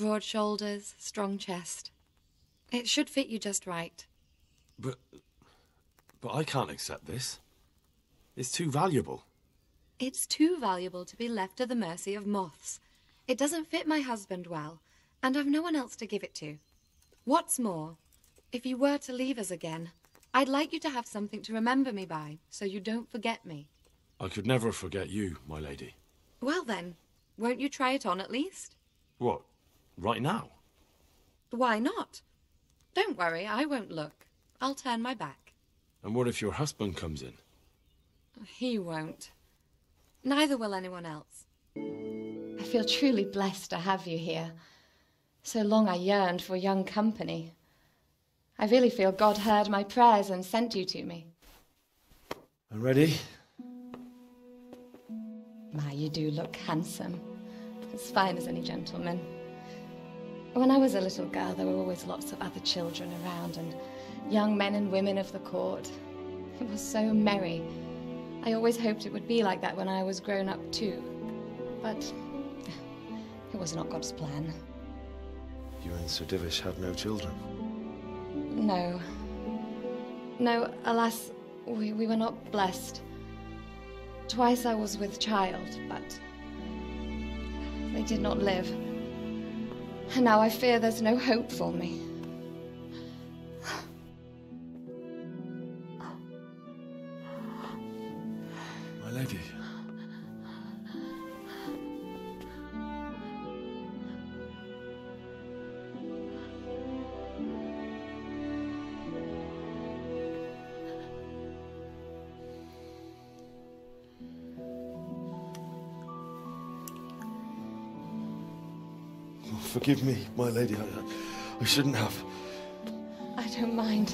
Broad shoulders, strong chest. It should fit you just right. But. But I can't accept this. It's too valuable. It's too valuable to be left to the mercy of moths. It doesn't fit my husband well, and I've no one else to give it to. What's more, if you were to leave us again, I'd like you to have something to remember me by, so you don't forget me. I could never forget you, my lady. Well then, won't you try it on at least? What? Right now? Why not? Don't worry, I won't look. I'll turn my back. And what if your husband comes in? He won't. Neither will anyone else. I feel truly blessed to have you here. So long I yearned for young company. I really feel God heard my prayers and sent you to me. I'm ready. My, you do look handsome. As fine as any gentleman. When I was a little girl, there were always lots of other children around and young men and women of the court. It was so merry. I always hoped it would be like that when I was grown up, too. But it was not God's plan. You and Sir Divish had no children? No. No, alas, we, we were not blessed. Twice I was with child, but they did not live. And now I fear there's no hope for me. My lady. Forgive me, my lady. I, I shouldn't have. I don't mind.